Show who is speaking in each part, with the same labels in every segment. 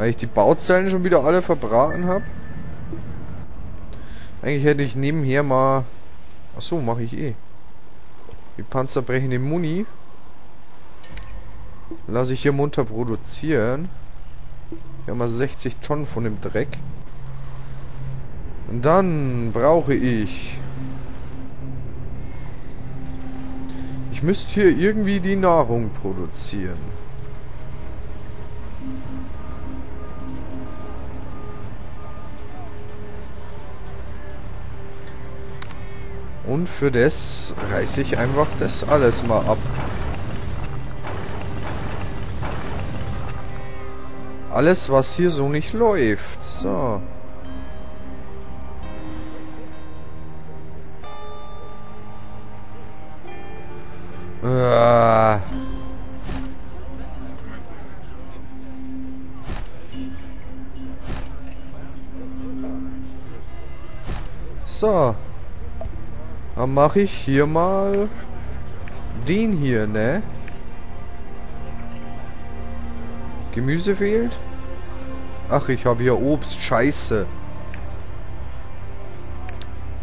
Speaker 1: Weil ich die Bauzellen schon wieder alle verbraten habe. Eigentlich hätte ich nebenher mal... Achso, mache ich eh. Die panzerbrechende Muni. Lasse ich hier munter produzieren. Wir haben mal 60 Tonnen von dem Dreck. Und dann brauche ich... Ich müsste hier irgendwie die Nahrung produzieren. Und für das reiße ich einfach das alles mal ab. Alles, was hier so nicht läuft. So. Äh. So. Dann mache ich hier mal den hier, ne? Gemüse fehlt? Ach, ich habe hier Obst. Scheiße.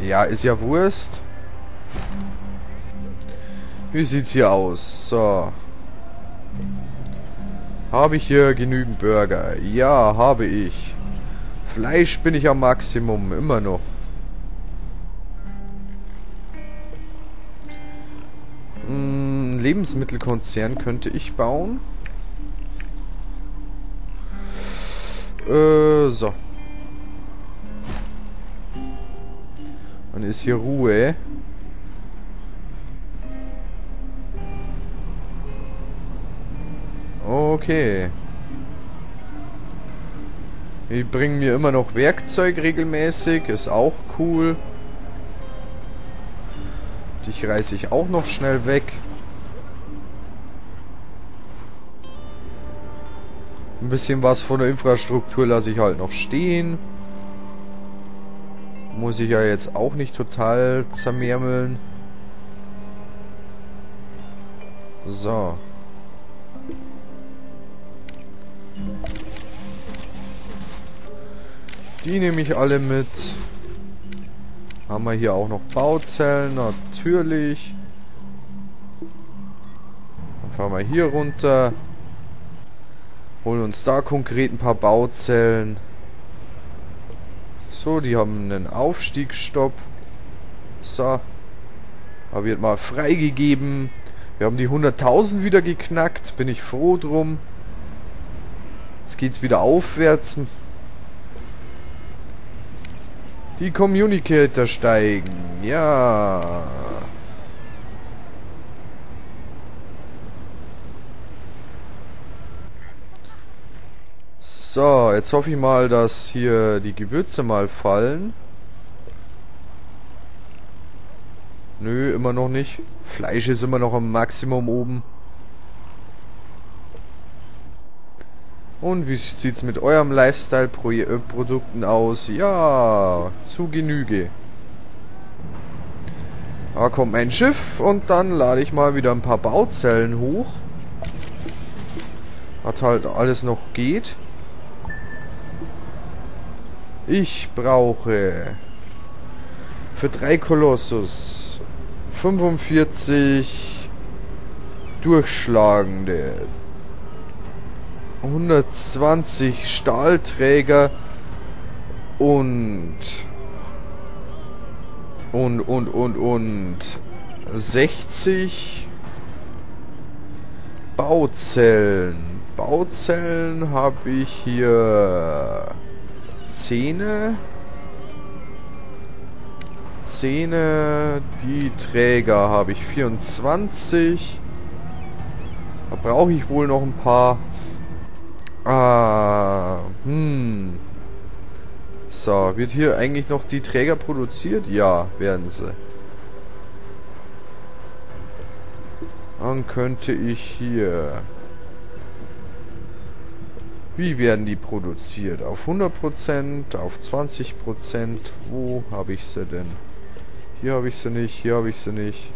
Speaker 1: Ja, ist ja Wurst. Wie sieht's hier aus? So. Habe ich hier genügend Burger? Ja, habe ich. Fleisch bin ich am Maximum, immer noch. Lebensmittelkonzern könnte ich bauen. Äh, so. Dann ist hier Ruhe. Okay. Die bringen mir immer noch Werkzeug regelmäßig. Ist auch cool. Dich reiße ich auch noch schnell weg. Ein bisschen was von der Infrastruktur lasse ich halt noch stehen. Muss ich ja jetzt auch nicht total zermärmeln. So. Die nehme ich alle mit. Haben wir hier auch noch Bauzellen, natürlich. Dann fahren wir hier runter. Holen uns da konkret ein paar Bauzellen. So, die haben einen Aufstiegsstopp. So. Da wird mal freigegeben. Wir haben die 100.000 wieder geknackt. Bin ich froh drum. Jetzt geht's wieder aufwärts. Die Communicator steigen. Ja. So, jetzt hoffe ich mal, dass hier die Gewürze mal fallen. Nö, immer noch nicht. Fleisch ist immer noch am Maximum oben. Und wie sieht's mit eurem Lifestyle-Produkten aus? Ja, zu Genüge. Da kommt mein Schiff und dann lade ich mal wieder ein paar Bauzellen hoch. Was halt alles noch geht. Ich brauche für drei Kolossus 45 durchschlagende 120 Stahlträger und und und und und 60 Bauzellen. Bauzellen habe ich hier Zähne. Zähne. Die Träger habe ich 24. Da brauche ich wohl noch ein paar. Ah, hm. So, wird hier eigentlich noch die Träger produziert? Ja, werden sie. Dann könnte ich hier wie werden die produziert? Auf 100%? Auf 20%? Wo habe ich sie denn? Hier habe ich sie nicht, hier habe ich sie nicht.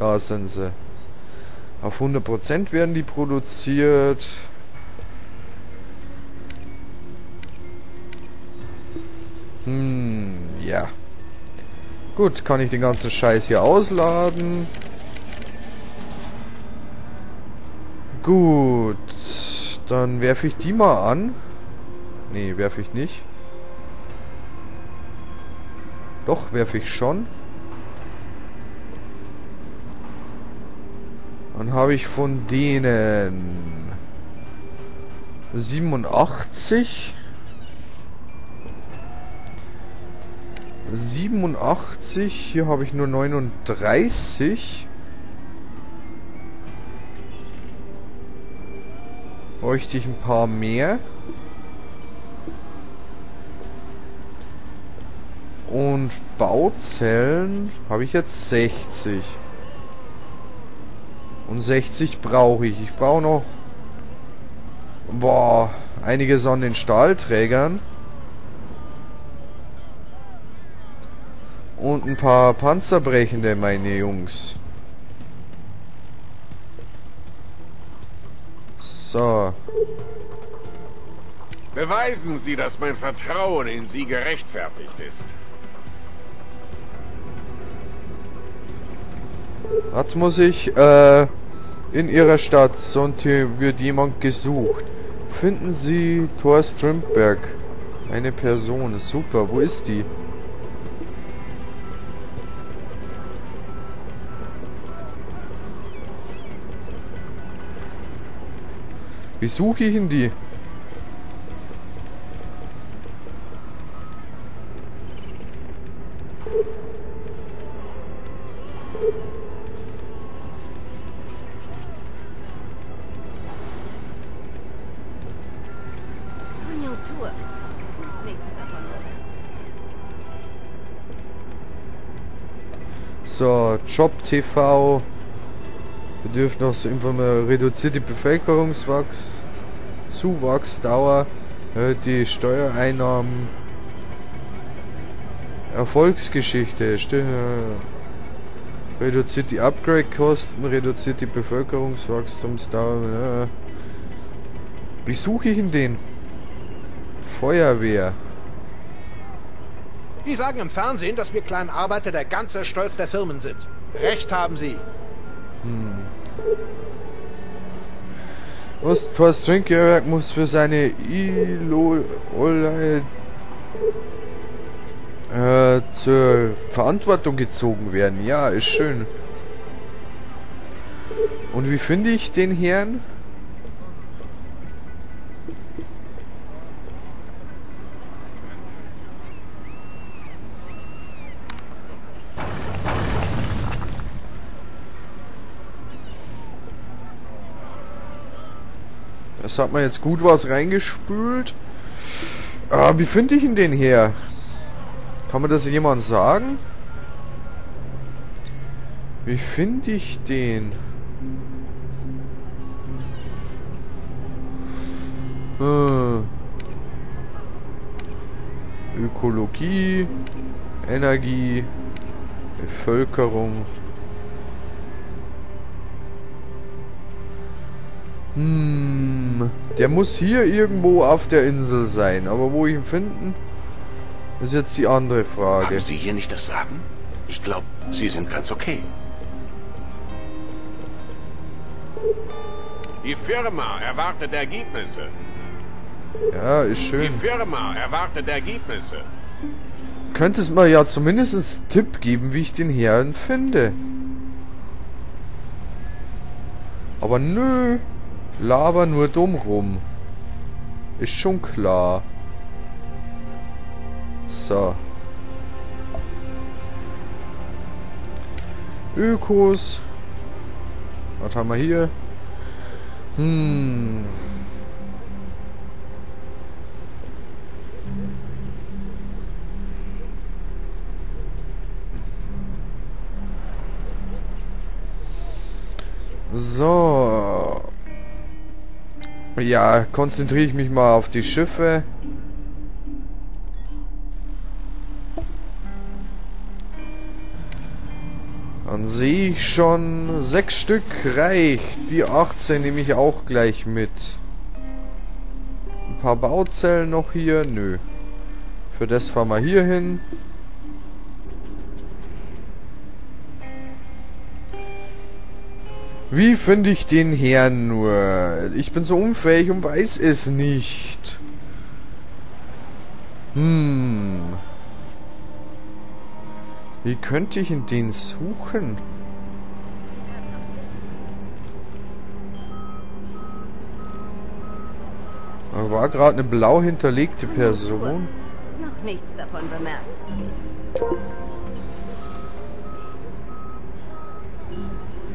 Speaker 1: Da sind sie. Auf 100% werden die produziert. Hm, ja. Gut, kann ich den ganzen Scheiß hier ausladen. Gut, dann werfe ich die mal an. Nee, werfe ich nicht. Doch, werfe ich schon. Dann habe ich von denen 87 87, hier habe ich nur 39. Bräuchte ich ein paar mehr. Und Bauzellen habe ich jetzt 60. Und 60 brauche ich. Ich brauche noch... Boah, einiges an den Stahlträgern. Und ein paar Panzerbrechende, meine Jungs. So.
Speaker 2: Beweisen Sie, dass mein Vertrauen in Sie gerechtfertigt ist.
Speaker 1: Was muss ich, äh, in Ihrer Stadt, sonst wird jemand gesucht. Finden Sie Thor Strindberg. Eine Person, super, wo ist die? Wie suche ich denn die? So, Job TV. Bedürft noch so informieren. Reduzierte Bevölkerungswachs. Zuwachsdauer. Äh, die Steuereinnahmen. Erfolgsgeschichte. Reduziert die Upgrade-Kosten. Reduziert die Bevölkerungswachstumsdauer. Wie suche ich denn den? Feuerwehr.
Speaker 3: Die sagen im Fernsehen, dass wir kleinen Arbeiter der ganze Stolz der Firmen sind. Recht haben sie.
Speaker 1: Was Thorst Trinkwerk muss für seine ILO äh, zur Verantwortung gezogen werden. Ja, ist schön. Und wie finde ich den Herrn? Das hat man jetzt gut was reingespült. Ah, wie finde ich ihn denn her? Kann man das jemand sagen? Wie finde ich den? Hm. Ökologie, Energie, Bevölkerung. Hm, der muss hier irgendwo auf der Insel sein. Aber wo ich ihn finden, ist jetzt die andere Frage.
Speaker 2: Haben Sie hier nicht das Sagen? Ich glaube, Sie sind ganz okay. Die Firma erwartet Ergebnisse.
Speaker 1: Ja, ist
Speaker 2: Die
Speaker 1: schön.
Speaker 2: Firma erwartet Ergebnisse.
Speaker 1: Könntest mir ja zumindest einen Tipp geben, wie ich den Herrn finde. Aber nö. Laber nur dumm rum. Ist schon klar. So. Ökos. Was haben wir hier? Hm. So. Ja, konzentriere ich mich mal auf die Schiffe. Dann sehe ich schon sechs Stück reicht. Die 18 nehme ich auch gleich mit. Ein paar Bauzellen noch hier? Nö. Für das fahren wir hier hin. Wie finde ich den Herrn nur? Ich bin so unfähig und weiß es nicht. Hm. Wie könnte ich in den suchen? Da war gerade eine blau hinterlegte Person.
Speaker 4: Noch nichts davon bemerkt.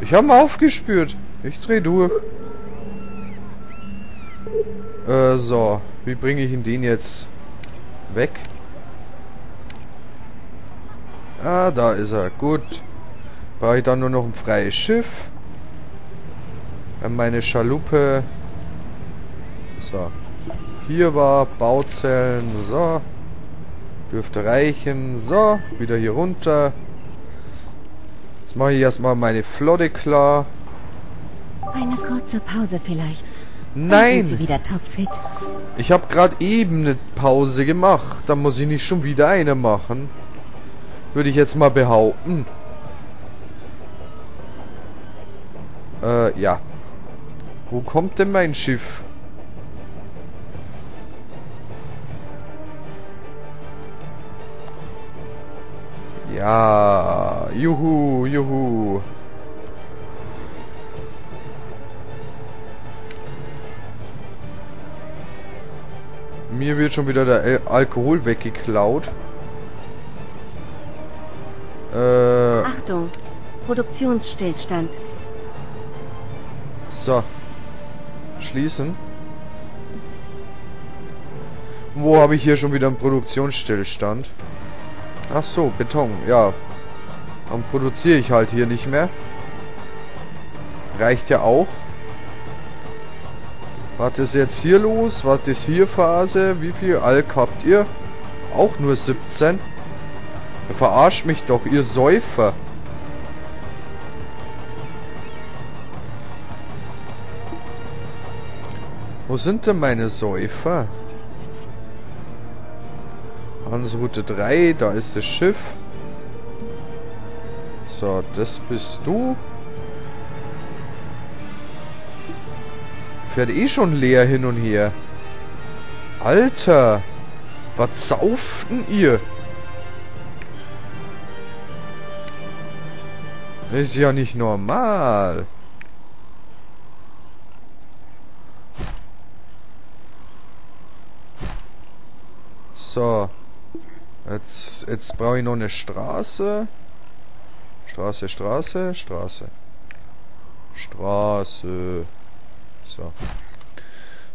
Speaker 1: Ich habe mal aufgespürt. Ich dreh durch. Äh, so. Wie bringe ich ihn den jetzt weg? Ah, da ist er. Gut. Brauche ich dann nur noch ein freies Schiff. Äh, meine Schaluppe. So. Hier war Bauzellen. So. Dürfte reichen. So. Wieder hier runter. Mache ich erstmal meine Flotte klar.
Speaker 5: Eine kurze Pause vielleicht. Sind
Speaker 1: Nein!
Speaker 5: Sie wieder topfit.
Speaker 1: Ich habe gerade eben eine Pause gemacht. Dann muss ich nicht schon wieder eine machen. Würde ich jetzt mal behaupten. Äh, ja. Wo kommt denn mein Schiff? Ja, juhu, juhu. Mir wird schon wieder der Al Alkohol weggeklaut. Äh,
Speaker 5: Achtung, Produktionsstillstand.
Speaker 1: so. Schließen. Wo habe ich hier schon wieder einen Produktionsstillstand? Ach so, Beton, ja. Dann produziere ich halt hier nicht mehr. Reicht ja auch. Was ist jetzt hier los? Was ist hier Phase? Wie viel Alk habt ihr? Auch nur 17? Ihr verarscht mich doch, ihr Säufer. Wo sind denn meine Säufer? Hansroute 3, da ist das Schiff. So, das bist du. Fährt eh schon leer hin und her. Alter! Was sauften ihr? Ist ja nicht normal. So. Jetzt, jetzt brauche ich noch eine Straße. Straße, Straße, Straße. Straße. So.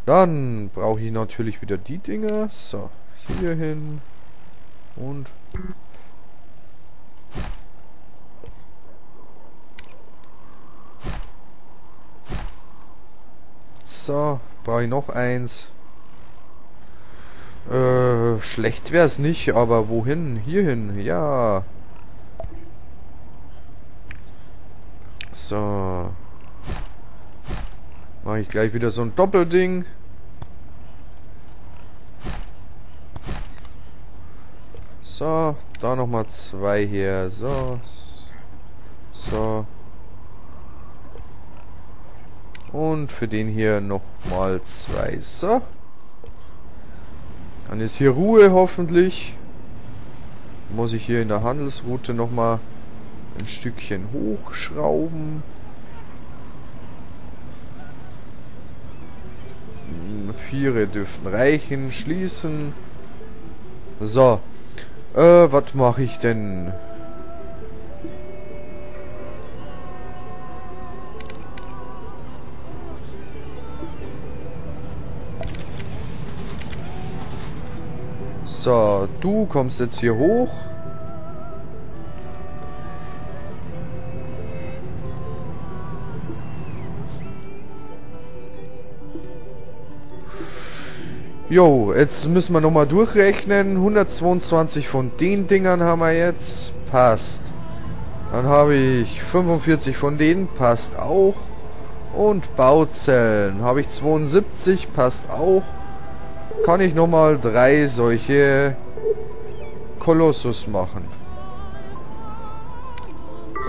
Speaker 1: Dann brauche ich natürlich wieder die Dinger. So. Hier hin. Und. So. Brauche ich noch eins. Äh, schlecht wäre es nicht, aber wohin? Hierhin, ja. So. Mache ich gleich wieder so ein Doppelding. So, da nochmal zwei hier. So. So. Und für den hier nochmal zwei. So. Dann ist hier Ruhe hoffentlich. Muss ich hier in der Handelsroute nochmal ein Stückchen hochschrauben. Hm, Viere dürften reichen. Schließen. So. Äh, was mache ich denn? So, du kommst jetzt hier hoch. Jo, jetzt müssen wir nochmal durchrechnen. 122 von den Dingern haben wir jetzt. Passt. Dann habe ich 45 von denen. Passt auch. Und Bauzellen. Habe ich 72. Passt auch. Kann ich nochmal drei solche Kolossus machen.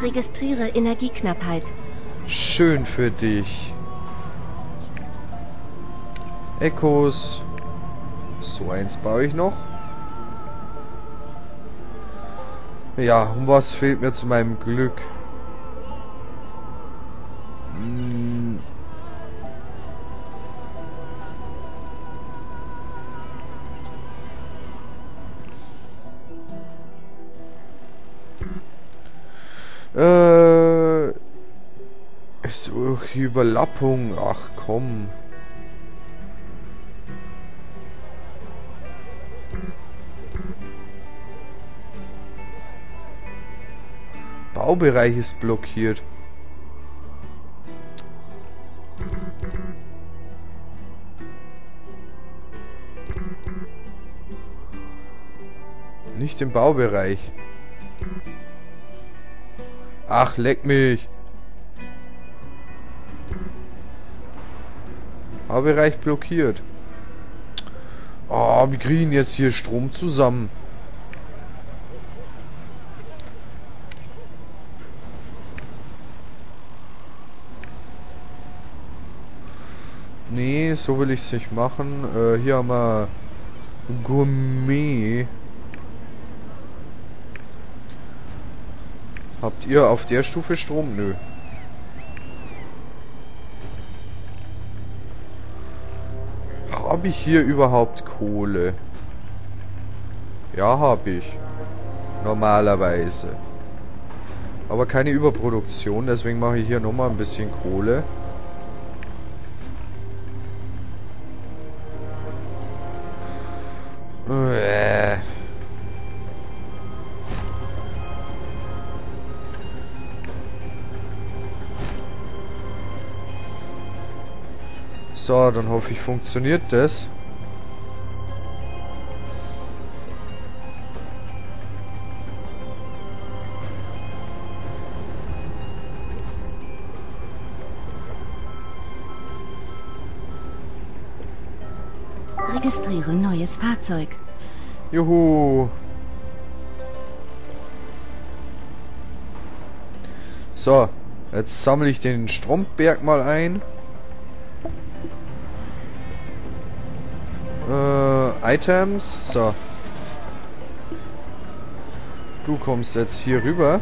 Speaker 5: Registriere Energieknappheit.
Speaker 1: Schön für dich. Echos. So eins baue ich noch. Ja, und was fehlt mir zu meinem Glück? Überlappung. Ach komm. Baubereich ist blockiert. Nicht im Baubereich. Ach, leck mich. Baubereich blockiert. Oh, wir kriegen jetzt hier Strom zusammen. Nee, so will ich es nicht machen. Äh, hier haben wir Gourmet. Habt ihr auf der Stufe Strom? Nö. Habe ich hier überhaupt Kohle? Ja, habe ich. Normalerweise. Aber keine Überproduktion, deswegen mache ich hier nochmal ein bisschen Kohle. So, dann hoffe ich, funktioniert das.
Speaker 5: Registriere neues Fahrzeug.
Speaker 1: Juhu. So, jetzt sammle ich den Stromberg mal ein. Items. So. Du kommst jetzt hier rüber.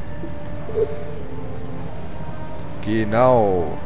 Speaker 1: Genau.